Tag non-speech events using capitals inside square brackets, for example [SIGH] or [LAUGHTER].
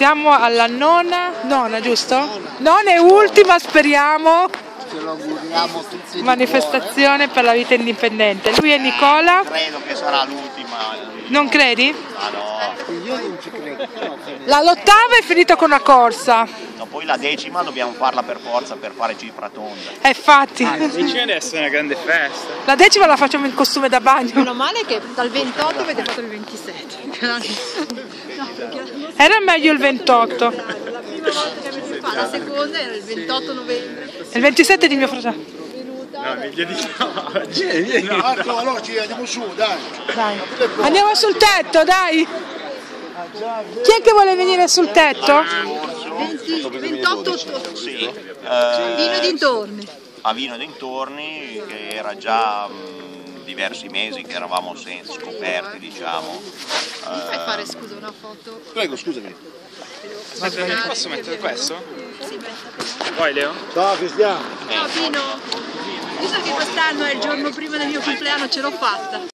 Siamo alla nona, nona giusto? Nona e ultima, speriamo, Ce lo auguriamo tutti manifestazione per la vita indipendente. Lui è Nicola, Credo che sarà l'ultima. non credi? Ah no. Io non ci credo. La l'ottava è finita con una corsa. No. Poi la decima dobbiamo farla per forza per fare cifra tonda. E infatti, Vicino adesso è una grande festa. la decima la facciamo in costume da bagno. Meno male che dal 28 avete fatto il 27. [LAUGHS] No, Era meglio il 28. la prima volta che avete fatto, la seconda era il 28 novembre. Il 27 di mio fratello. No, meglio di no. Vieni, vieni. Marco, allora ci andiamo su, dai. Dai. Andiamo sul tetto, dai. Chi è che vuole venire sul tetto? 20 28 ottobre. Sì. Vino eh, dintorni. a Vino dintorni che era già mh, diversi mesi che eravamo senza scoperti diciamo. Mi fai fare scusa una foto? Prego, scusami. Aspetta, posso mettere questo? Sì, metta. Vuoi Leo? Ciao Cristiano. No, Pino, visto che quest'anno è il giorno prima del mio compleanno, ce l'ho fatta.